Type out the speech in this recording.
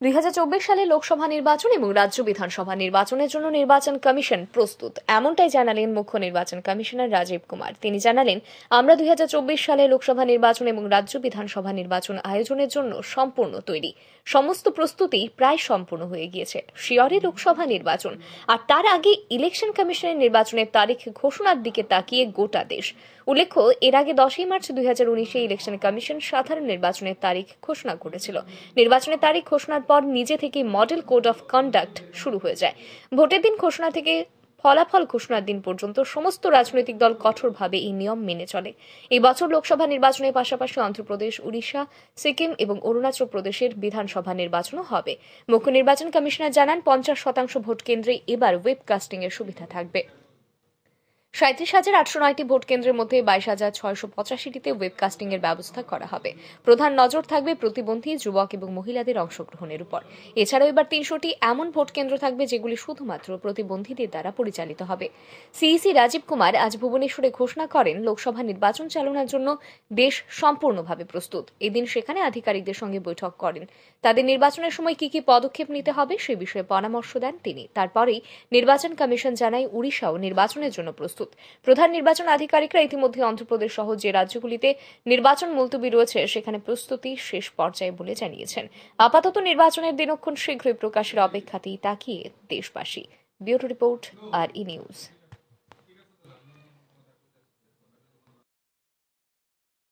দুই হাজার চব্বিশ সালে লোকসভা নির্বাচন এবং রাজ্য বিধানসভা নির্বাচনের জন্য নির্বাচন কমিশন প্রস্তুত। এমনটাই জানালেন মুখ্য নির্বাচন কমিশনার রাজীব কুমার। তিনি জানালেন, আমরা দুই সালে লোকসভা নির্বাচন এবং রাজ্য বিধানসভা নির্বাচন আয়োজনের জন্য সম্পূর্ণ তৈরি। সমস্ত প্রস্তুতি প্রায় সম্পূর্ণ হয়ে গিয়েছে। শিয়রে লোকসভা নির্বাচন। আর তার আগে ইলেকশন কমিশনের নির্বাচনের তারিখ ঘোষণার দিকে তাকিয়ে গোটা দেশ। উল্লেখ্য, এর আগে দশই মার্চ দুই ইলেকশন কমিশন সাধারণ নির্বাচনের তারিখ ঘোষণা করেছিল। নির্বাচনের তারিখ ঘোষণার পর নিজে থেকে মডেল কোড অফ কন্ডাক্ট শুরু হয়ে যায়। ভোটের দিন ঘোষণা থেকে ফলাফল ঘোষণার দিন পর্যন্ত সমস্ত রাজনৈতিক দল কঠোরভাবে এই নিয়ম মেনে চলে। এই বছর লোকসভা নির্বাচনের পাশাপাশি অন্ধ্রপ্রদেশ, উড়িষ্যা, সিকিম এবং অরুণাচল প্রদেশের বিধানসভা নির্বাচনও হবে। মুখ্য নির্বাচন কমিশনার জানান, পঞ্চাশ শতাংশ ভোট কেন্দ্রে এবার ওয়েবকাস্টিং এর সুবিধা থাকবে। সাঁত্রিশ হাজার আটশো নয়টি ভোট কেন্দ্রের মধ্যে বাইশ হাজার ছয়শো পঁচাশিটিতে ওয়েবকাস্টিং এর ব্যবস্থা করা হবে। প্রধান নজর থাকবে প্রতিবন্ধী, যুবক এবং মহিলাদের অংশগ্রহণের উপর। এছাড়াও এবার তিনশোটি এমন ভোট কেন্দ্র থাকবে যেগুলি শুধুমাত্র প্রতিবন্ধীদের দ্বারা পরিচালিত হবে। সিইসি রাজীব কুমার আজ ভুবনেশ্বরে ঘোষণা করেন, লোকসভা নির্বাচন চালনার জন্য দেশ সম্পূর্ণভাবে প্রস্তুত। এদিন সেখানে আধিকারিকদের সঙ্গে বৈঠক করেন। তাদের নির্বাচনের সময় কি কি পদক্ষেপ নিতে হবে সে বিষয়ে পরামর্শ দেন তিনি। তারপরেই নির্বাচন কমিশন জানায় উড়িষ্যাও নির্বাচনের জন্য প্রস্তুত। প্রধান নির্বাচন আধিকারিকরা ইতিমধ্যে অন্ধ্রপ্রদেশ সহ যে রাজ্যগুলিতে নির্বাচন মুলতবি রয়েছে, সেখানে প্রস্তুতি শেষ পর্যায়ে বলে জানিয়েছেন। আপাতত নির্বাচনের দিনক্ষণ শীঘ্রই প্রকাশের অপেক্ষাতেই তাকিয়ে দেশবাসী। ব্যুরো রিপোর্ট, আর ই নিউজ।